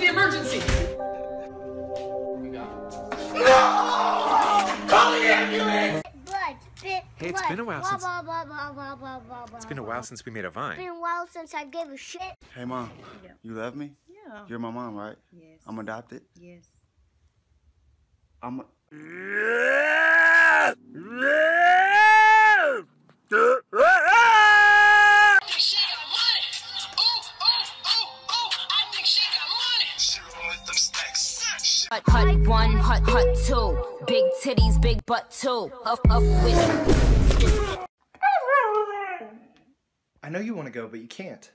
the emergency? Hey, it's been a while since- It's been a while since we made a vine. Been a while since I gave a shit. Hey, mom. You love me? Yeah. You're my mom, right? Yes. I'm adopted. Yes. I'm. She Hut, hut one, hut, hut two. Big titties, big butt two. Up, up with I know you want to go, but you can't.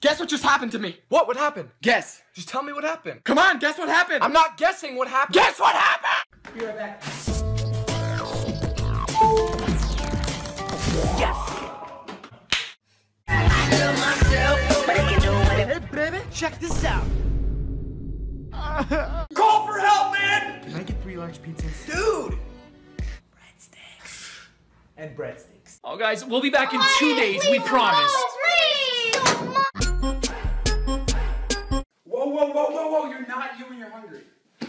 Guess what just happened to me? What? What happened? Guess. Just tell me what happened. Come on, guess what happened? I'm not guessing what happened. Guess what happened? Be right back. Check this out. Call for help, man! Can I get three large pizzas? Dude! Breadsticks. And breadsticks. Oh, guys, we'll be back in two days, we promise. Whoa, whoa, whoa, whoa, whoa, you're not you and you're hungry.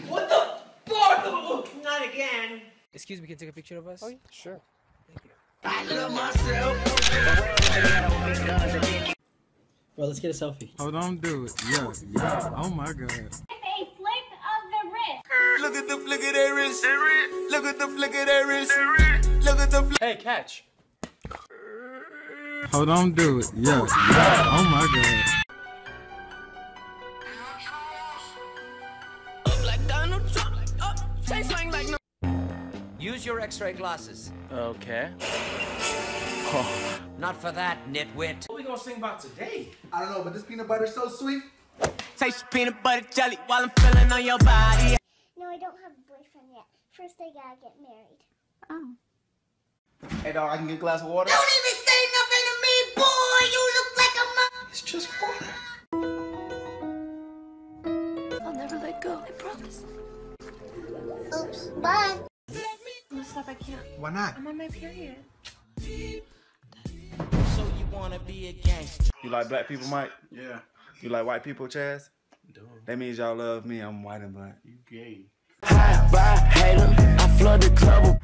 What the fuck? Not again. Excuse me, can you take a picture of us? Oh, yeah, sure. Bro, let's get a selfie. Oh, Hold on, dude. Yeah, yeah. Oh my god. A flick of the wrist. Look at the flick of their wrist. Look at the flick of their wrist. Look at the flick. Hey, catch. Oh, Hold on, dude. Yeah, yeah. Oh my god. X-ray glasses. Okay. Not for that, nitwit. What we gonna sing about today? I don't know, but this peanut butter's so sweet. Taste peanut butter jelly while I'm feeling on your body. No, I don't have a boyfriend yet. First, I gotta get married. Oh. Hey, dog, I can get a glass of water? Don't even say nothing to me, boy. You look like a mom. It's just water. I'll never let go, I promise. Oops. Bye. No, stop, I can't. Why not? I'm on my period. So you wanna be a gangster? You like black people, Mike? Yeah. You like white people, Chaz? Dude, That means y'all love me. I'm white and black. you gay. Hi, bye, hater. I flood the club.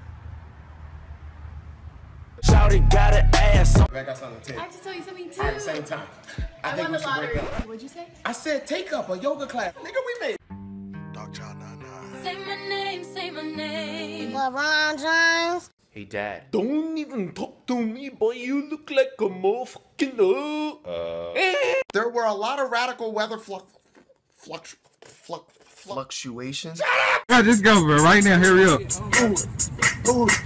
Shouty got an ass. I got something to I have to tell you something too. At the same time. I, I think won we the should break lottery. up. What'd you say? I said take up a yoga class. Nigga, we made name, name. LeBron James. Hey, Dad. Don't even talk to me, boy. You look like a motherfucking uh. There were a lot of radical weather flux, flux, flux, fluctuations. Yeah, just go, bro. Right now, hurry up.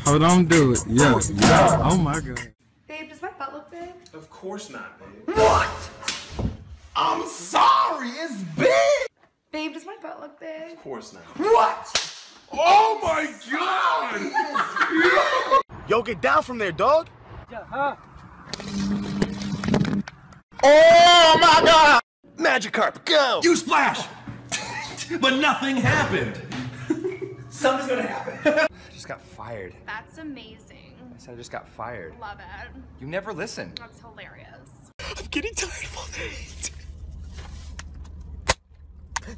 Hold on, dude. Yeah, yeah. Oh my god. Babe, does my butt look big? Of course not, babe. What? I'm sorry, it's big. Babe, does my butt look big? Of course not. What? Oh my god! Yo, get down from there, dog. Yeah, huh? Oh my god! Magikarp, go! You splash! but nothing happened. Something's gonna happen. I just got fired. That's amazing. I said I just got fired. Love it. You never listen. That's hilarious. I'm getting tired of all this.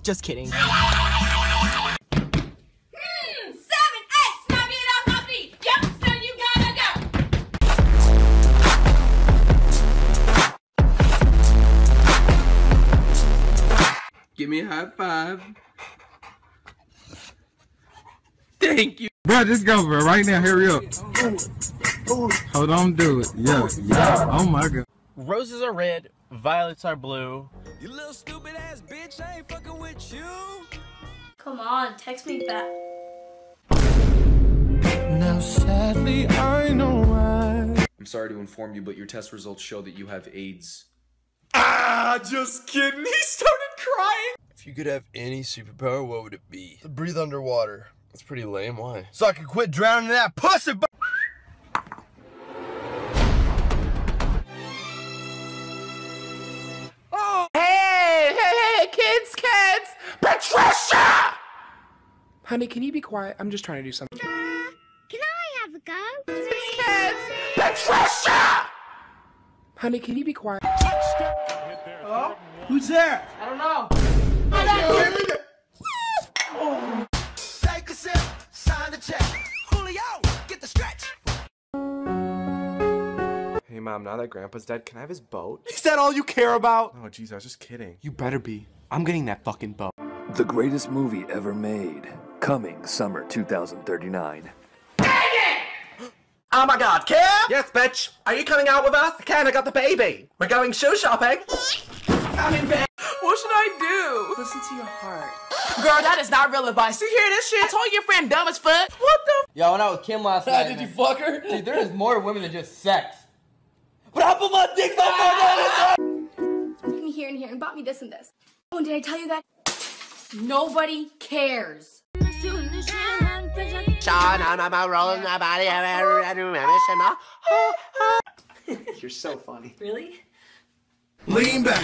Just kidding. Give me a high five. Thank you. Bro, just go, bro. Right now, hurry up. Hold on, dude. Yeah, yeah. Oh my god. Roses are red, violets are blue. You little stupid ass bitch. I ain't fucking with you. Come on, text me back. Now sadly I know why. I'm sorry to inform you, but your test results show that you have AIDS. Ah, just kidding. He started crying. If you could have any superpower, what would it be? To breathe underwater. That's pretty lame. Why? So I could quit drowning in that pussy. bu- Oh, hey, hey, hey, kids, kids! Patricia! Honey, can you be quiet? I'm just trying to do something. Can I have a go? Kids, Patricia! Honey, can you be quiet? Hello? Who's there? I don't know. Oh. Take a sip, sign the check. Julio, get the stretch. Hey, Mom, now that Grandpa's dead, can I have his boat? Is that all you care about? Oh, jeez, I was just kidding. You better be. I'm getting that fucking boat. The greatest movie ever made. Coming summer 2039. Oh my god, Kim! Yes, bitch! Are you coming out with us? Ken, I got the baby! We're going shoe shopping! I'm in bed! What should I do? Listen to your heart. Girl, that is not real advice. You hear this shit? I told your friend dumb as fuck. What the? Yo, when I went out with Kim last Yeah, night. did man. you fuck her? Dude, there is more to women than just sex. But I put my dick so far down Came here and here and bought me this and this. Oh, and did I tell you that? Nobody cares. Sean, I'm about rolling my body. You're so funny. Really? Lean back,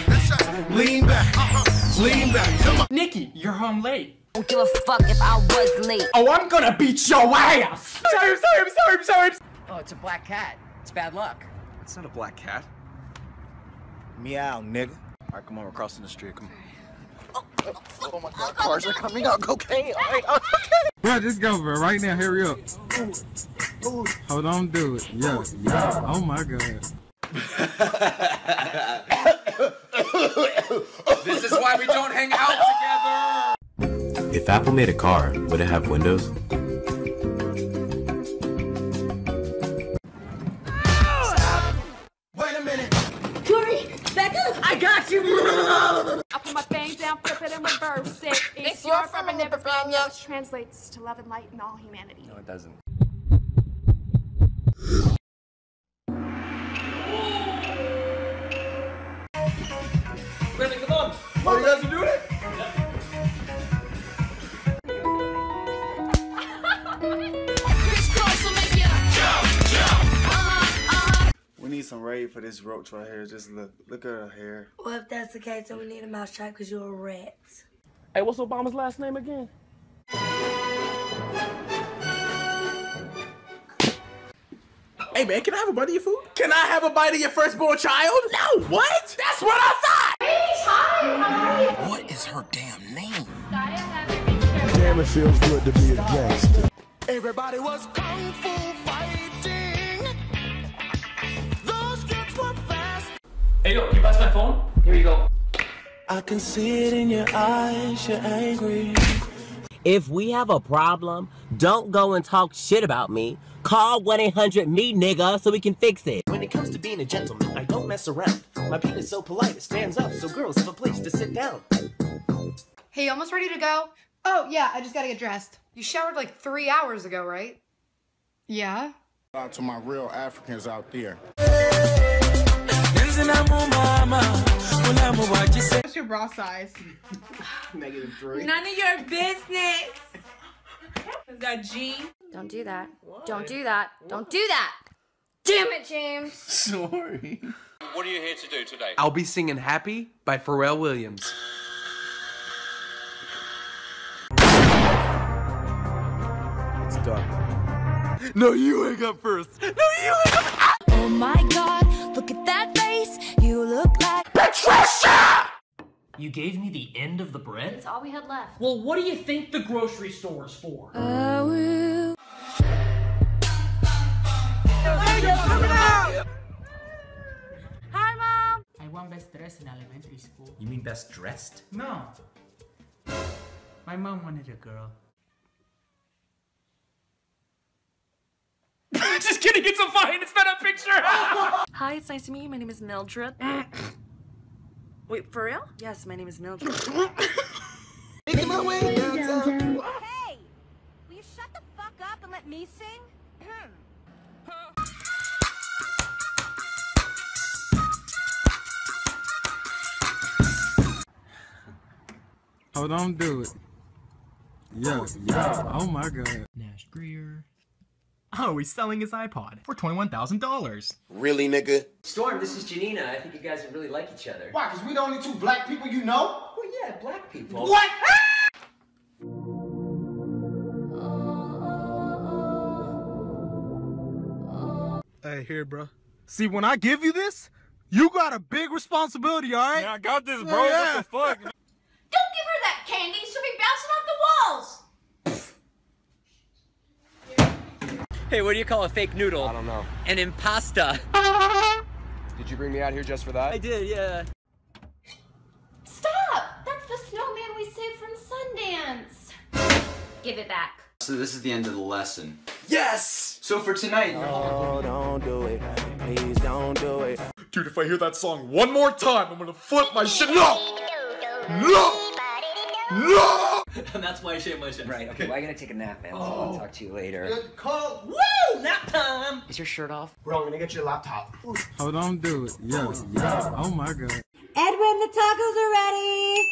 lean back, lean back. Come on. Nikki, you're home late. Don't give a fuck if I was late. Oh, I'm gonna beat your ass! Sorry, I'm sorry, I'm sorry, I'm sorry. Oh, it's a black cat. It's bad luck. It's not a black cat. Meow, nigga. All right, come on, we're crossing the street. Come on. Oh my god, cars are coming out. Cocaine. alright, Bro, just go, bro. Right now, hurry up. Hold on, do it. Yeah, yeah. Oh my god. This is why we don't hang out together. If Apple made a car, would it have windows? Wait a minute. Tori, back. I got you. I put my thing down, flip it and reverse it. It's your from and never from you. Translates to love and light in all humanity. No, it doesn't. Need for this roach right here. Just look, look at her hair. Well, if that's the case, then we need a mousetrap because you're a rat. Hey, what's Obama's last name again? Hey man, can I have a bite of your food? Can I have a bite of your firstborn child? No, what? That's what I thought! What is her damn name? Damn, it feels good to be a gangster. Everybody was kung fu fighting. Hey yo, can you pass my phone? Here you go. I can see it in your eyes. You're angry. If we have a problem, don't go and talk shit about me. Call 1 800 me, nigga, so we can fix it. When it comes to being a gentleman, I don't mess around. My penis is so polite, it stands up, so girls have a place to sit down. Hey, almost ready to go? Oh, yeah, I just gotta get dressed. You showered like three hours ago, right? Yeah. Out to my real Africans out there. What's your bra size? Negative three. None of your business. Is that G? Don't do that. Don't do that. Don't do that. Damn it, James. Sorry. What are you here to do today? I'll be singing Happy by Pharrell Williams. It's done. No, you wake up first. No, you wake up. Oh my god, You gave me the end of the bread? That's all we had left. Well, what do you think the grocery store is for? I will. Hi, Mom. I won best dressed in elementary school. You mean best dressed? No. My mom wanted a girl. Just kidding, it's a vine, it's not a picture. Hi, it's nice to meet you. My name is Mildred. Wait, for real? Yes, my name is Mildred. Making my way downtown. Hey! Will you shut the fuck up and let me sing? Hmm. Hold on, do it. Yeah, yeah. Oh my god. Nash Grier. Oh, he's selling his iPod for $21,000. Really, nigga? Storm, this is Janina. I think you guys would really like each other. Why? Cause we the only two black people you know? Well, yeah, black people. What? Hey, here, bro. See, when I give you this, you got a big responsibility, all right? Yeah, I got this, Yeah, bro. yeah. What the fuck? Don't give her that candy. She'll be bouncing off the walls. Hey, what do you call a fake noodle? I don't know. An impasta. Did you bring me out here just for that? I did, yeah. Stop! That's the snowman we saved from Sundance. Give it back. So this is the end of the lesson. Yes! So for tonight, Oh, don't do it. Please don't do it. Dude, if I hear that song one more time, I'm gonna flip my shit. No! No! No! and that's why I shaved my chest. Right, okay, well, I gotta take a nap, man. So Oh. I'll talk to you later. Good call. Woo! Nap time! Is your shirt off? Bro, I'm gonna get you a laptop. Hold on, dude. it. Yeah, oh, yeah. Oh my god. Edwin, the tacos are ready.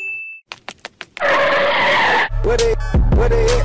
What it? What it?